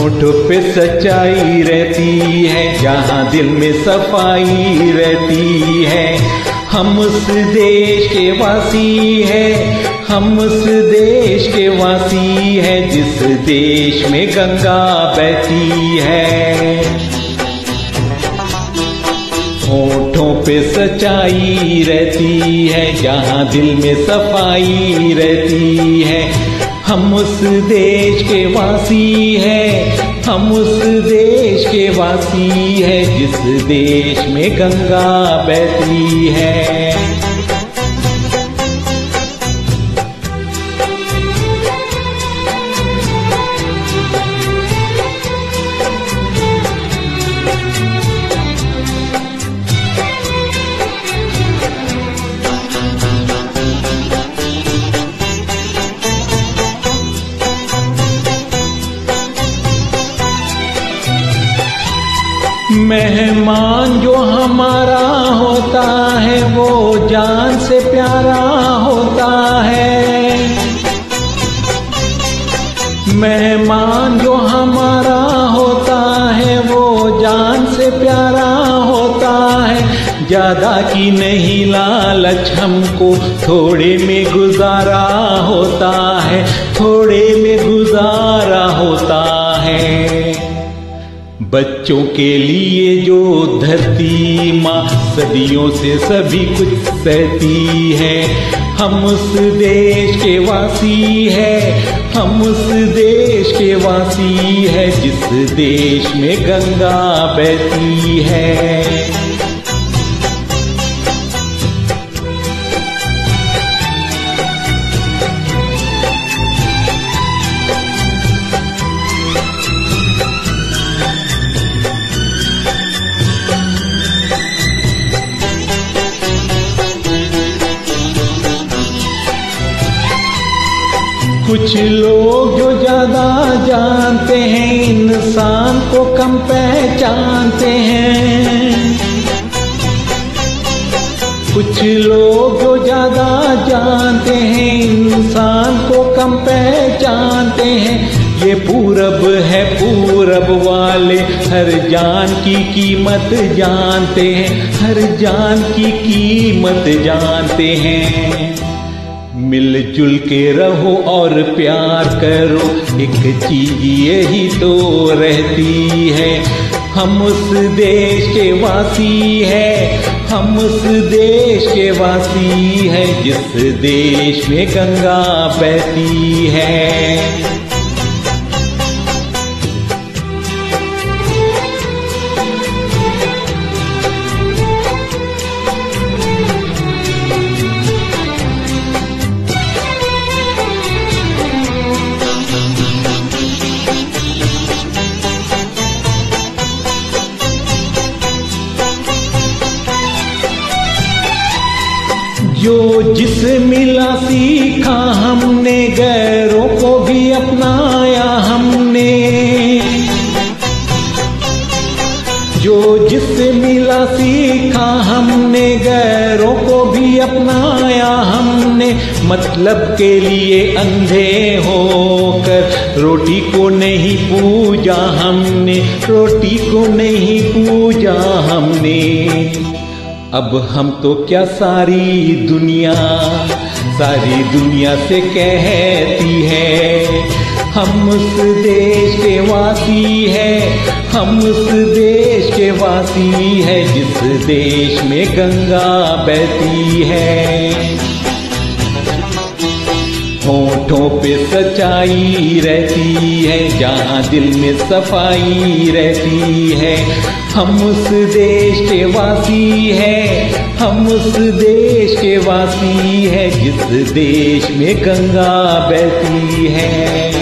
होठों पे सच्चाई रहती है, जहाँ दिल में सफ़ाई रहती है। हम उस देश के वासी है, हम उस देश के वासी है, जिस देश में गंगा बहती है। होठों पे सच्चाई रहती है, जहाँ दिल में सफ़ाई रहती है। हम उस देश के वासी हैं, हम उस देश के वासी हैं, जिस देश में गंगा बहती है। मेहमान जो हमारा होता है, वो जान से प्यारा होता है। मेहमान जो हमारा होता है, वो जान से प्यारा होता है। ज़्यादा की नहीं लालच हमको, थोड़े में गुजारा होता है। थोड़े में गुजारा बच्चों के लिए जो धरती माँ, सदियों से सभी कुछ सहती है। हम उस देश के वासी है, हम उस देश के वासी है, जिस देश में गंगा बहती है। कुछ लोग जो ज़्यादा जानते हैं, इंसान को कम पहचानते हैं। कुछ लोग जो ज़्यादा जानते हैं, इंसान को कम पहचानते हैं। ये पूरब है, पूरब वाले हर जान की कीमत जानते हैं, हर जान की कीमत जानते हैं। मिलजुल के रहो और प्यार करो, एक चीज़ यही तो रहती है। हम उस देश के वासी है, हम उस देश के वासी है, जिस देश में गंगा बहती है। जो जिस मिला सीखा हमने, गैरों को भी अपनाया हमने। जो जिस मिला सीखा हमने, गैरों को भी अपनाया हमने। मतलब के लिए अंधे होकर रोटी को नहीं पूजा हमने, रोटी को नहीं पूजा हमने। अब हम तो क्या सारी दुनिया सारी दुनिया से कहती है। हम उस देश के वासी है, हम उस देश के वासी है, जिस देश में गंगा बहती है। होठों पे सच्चाई रहती है, जहाँ दिल में सफ़ाई रहती है। हम उस देश के वासी है हम उस देश के वासी हैं जिस देश में गंगा बहती है।